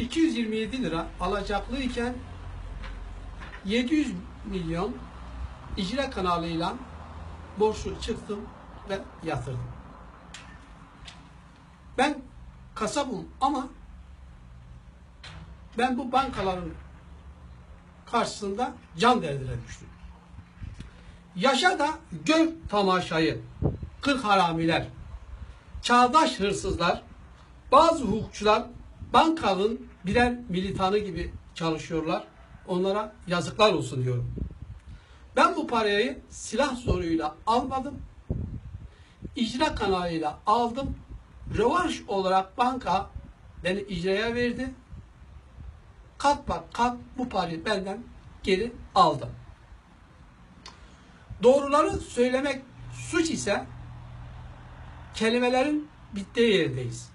227 lira alacaklıyken 700 milyon icra kanalıyla borçlu çıktım ve yatırdım. Ben kasabım ama ben bu bankaların karşısında can derdine düştüm. Yaşa da gör tamaşayı. Kırk haramiler, çağdaş hırsızlar, bazı hukukçular bankanın birer militanı gibi çalışıyorlar. Onlara yazıklar olsun diyorum. Ben bu parayı silah zoruyla almadım. İcra kanalıyla aldım. Rövanş olarak banka beni icraya verdi. Kat bak kat bu parayı benden geri aldı. Doğruları söylemek suç ise kelimelerin bittiği yerdeyiz.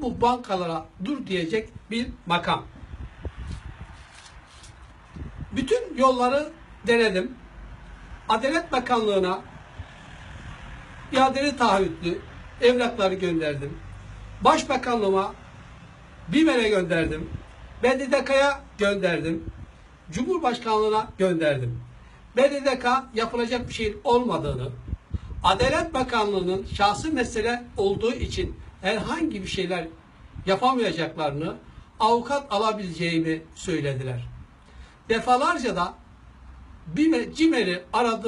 Mu bankalara dur diyecek bir makam? Bütün yolları denedim. Adalet Bakanlığı'na iadeli taahhütlü evrakları gönderdim. Başbakanlığıma BİMER'e gönderdim. BDDK'ya gönderdim. Cumhurbaşkanlığına gönderdim. BDDK yapılacak bir şeyin olmadığını, Adalet Bakanlığı'nın şahsi mesele olduğu için herhangi bir şeyler yapamayacaklarını, avukat alabileceğimi söylediler. Defalarca da CİMER'i aradı.